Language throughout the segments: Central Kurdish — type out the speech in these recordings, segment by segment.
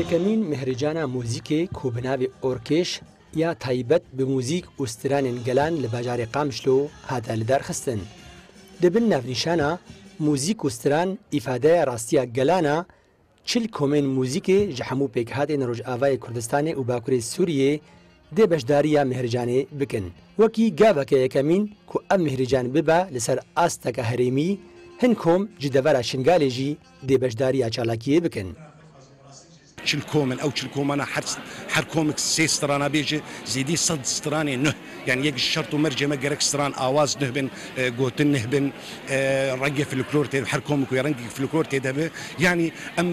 یەکەمین مهرجانە مۆزیکێ کۆبناوی ئۆرکێش یا تایبەت بە موزیک ئوسترانێن گەلان لە باژارێ قامشلۆ هادا لەدار خستن دەبن ناونیشانە موزیک وستران ئیفادەیە ڕاستیە گەلانە چل کۆمێن موزیکێ ژە هەموو پێک هااتێ نەڕۆژ ئاوای کوردستانی و باکووری سووریێ دێ بەشداریە مهرجانێ بکن وەکی گاوەکە یەکەمین کو ئەم مهرجان ببە لەسەر ئاستەکە هەرێمی هەن کۆم جدەبارە شنگالێژی دێ بەشداریە چالاکیە بکن. او ئەو چلکۆمانە هەر کۆمک سێ سترانا بێژێ زیدی صد سترانێ نه یان یەک شەرت و مەرجێمە گەرەک ستران ئاواز نهبن گوتن نهبن ڕەنگە فلکلۆر تێ هەر کۆمک و ڕەنگی فلکلۆر تێ دەبێ ینی ئەم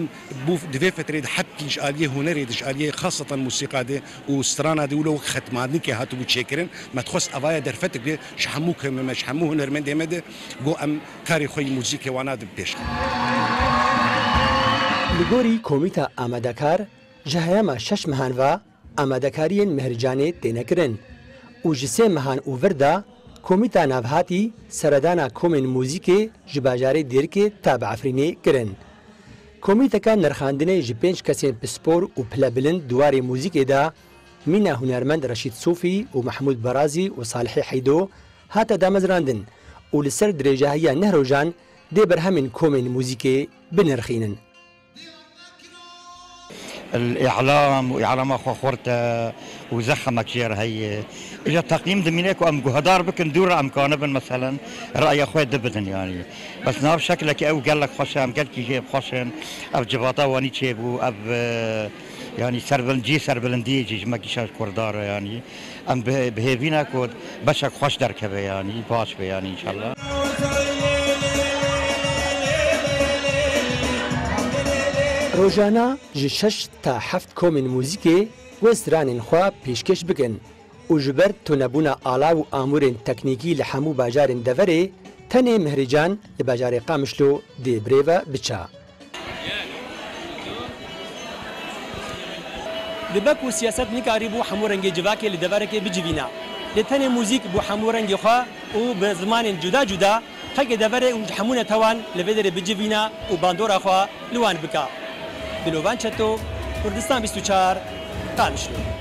بوو دوێ فترێت حەبتیش ئالیە هوەرێ دش ئالیە خاصەتەن موسیقا دێ و سترانە دی ولەوە خەتمانکە هاتوو چێکردن مەتخۆست ئەوایە دەرفەتێک بێ شەموو کەمەمەش هەموو هنەرمەندێمەدە بۆ ئەم کاری وانا موزیکەوانە Thank you. لەگۆری کۆمیتە ئامادەکار ژەهەیەمە شەش مەهانڤ ئامادەکاریەن مهرجانێ تێنەکردن و ji sê mehan û virda komîta navhatî seredana komên muzîkê ji bajarê dêrkê ta biafrînê kirin. Komîteka nirxandinê ji pênc kesên pispor û pilebilind duwarê muzîkê da mîna hunermend reşîd Sofî û Mehmud Barazî û Salihê Heydo hate damezrandin û li ser dirêjahiya nehrojan dê berhemên komên muzîkê binirxînin. الاعلام واعلام اخو خورته وزخم كير هي اجا تقييم دمينيكو ام جهدار بك ندور ام كانبن مثلا راي اخوي دبدن يعني بس ناب شكلك او قال لك خوش ام قال كي جيب خوشن اب جباطه واني تشيبو اب يعني سربلنجي سربلندي جي ما كيش كوردار يعني ام بهيفينا كود بشك خوش دركبه يعني باش يعني ان شاء الله ڕۆژانە ji شش تا هەفت کۆمن موزیکێ وێسترانên xوا pêşkeş bikin û ji ber tunebûna ala û amûrên teknîkî li hemû bajarên deverê tenê mihrican li bajarê qamişlo dê birêve biça. Li bek û siyaset nikarî bû hemû rengê civakê li deverekê bicivîna. Li tenê mûzik bû hemû rengê xwe û bi zimanên cuda cuda, heke deverê û hemûne tawan li vê derê bicivîna û bandora xwe li wan bika. بلوون چتو کردستان 24 قلب شد